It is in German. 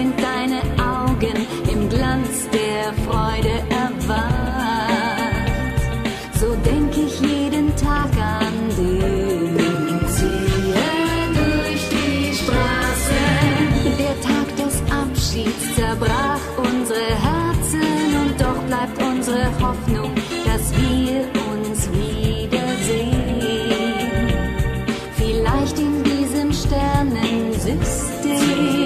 sind deine Augen im Glanz der Freude erwacht. So denk ich jeden Tag an dich. Ziehe durch die Straßen. Der Tag des Abschieds zerbrach unsere Herzen und doch bleibt unsere Hoffnung, dass wir uns wiedersehen. Vielleicht in diesem Sternensystem.